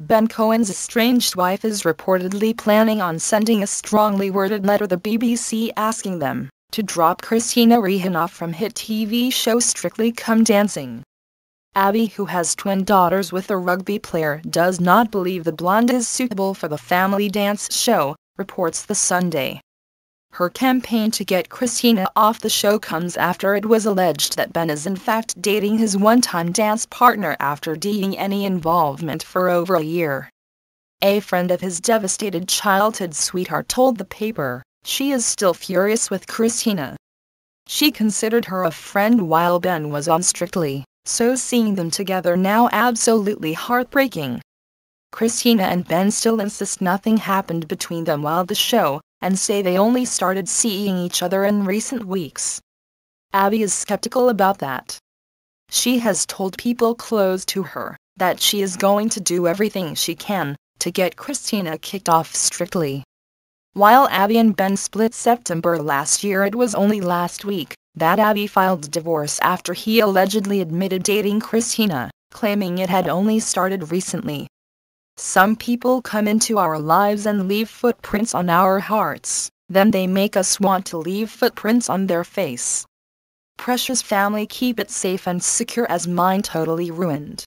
Ben Cohen's estranged wife is reportedly planning on sending a strongly worded letter to the BBC asking them to drop Kristina Rihanoff from hit TV show Strictly Come Dancing. Abby who has twin daughters with a rugby player, does not believe the blonde is suitable for the family dance show, reports The Sunday. Her campaign to get Kristina off the show comes after it was alleged that Ben is in fact dating his one-time dance partner after denying any involvement for over a year. A friend of his devastated childhood sweetheart told the paper, she is still furious with Kristina. She considered her a friend while Ben was on Strictly, so seeing them together now absolutely heartbreaking. Kristina and Ben still insist nothing happened between them while the show, and say they only started seeing each other in recent weeks. Abby is skeptical about that. She has told people close to her that she is going to do everything she can to get Kristina kicked off strictly. While Abby and Ben split September last year, it was only last week that Abby filed divorce after he allegedly admitted dating Kristina, claiming it had only started recently. Some people come into our lives and leave footprints on our hearts, then they make us want to leave footprints on their face. Precious family keep it safe and secure as mine totally ruined.